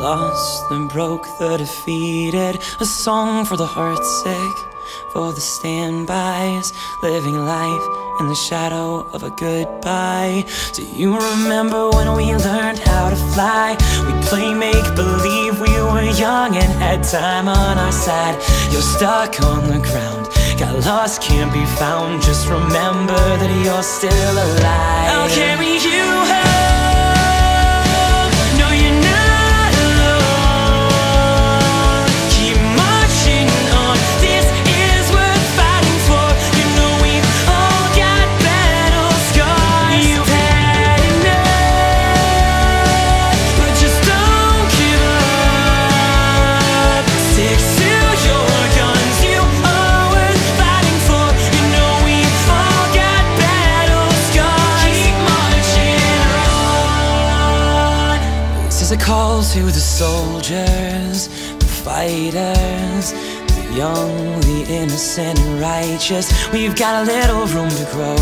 lost, the broke, the defeated. A song for the heartsick, for the standbys. Living life in the shadow of a goodbye. Do you remember when we learned how to fly? We'd play make believe we were young and had time on our side. You're stuck on the ground, got lost, can't be found. Just remember that you're still alive. I'll carry you home. To the soldiers, the fighters, the young, the innocent and righteous. We've got a little room to grow.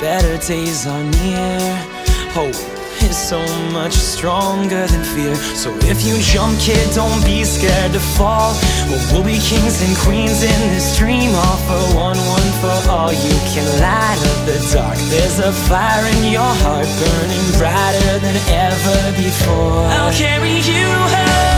Better days are near. Hope is so much stronger than fear. So if you jump, kid, don't be scared to fall. Well, we'll be kings and queens in this dream. All for one, one for all. You can light up the dark. There's a fire in your heart burning brighter than ever before. I'll carry you home.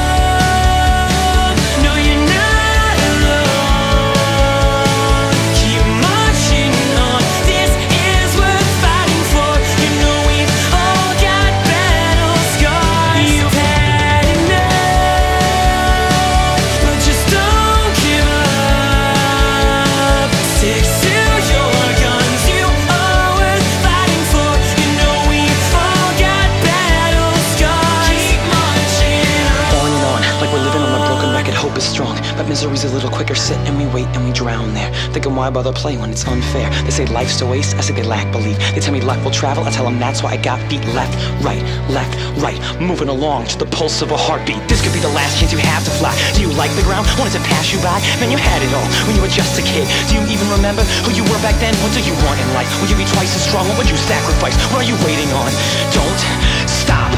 Misery's a little quicker. Sit and we wait and we drown there. Thinking why bother play when it's unfair? They say life's a waste. I say they lack belief. They tell me luck will travel. I tell them that's why I got feet left, right, left, right, moving along to the pulse of a heartbeat. This could be the last chance you have to fly. Do you like the ground? Wanted to pass you by? Man, you had it all when you were just a kid. Do you even remember who you were back then? What do you want in life? Will you be twice as strong? What would you sacrifice? What are you waiting on? Don't stop.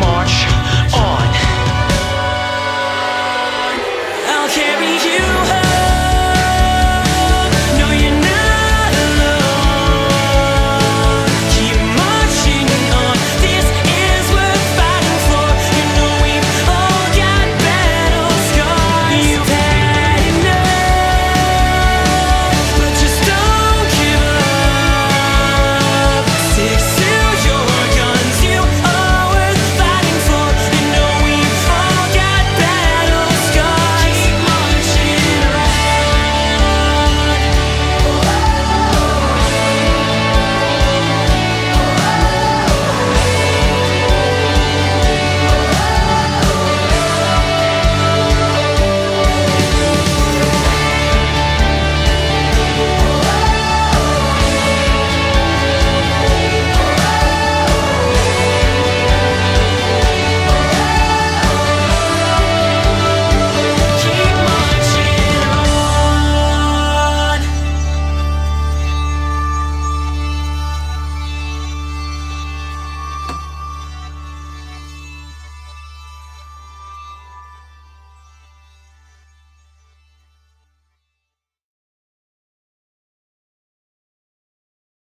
March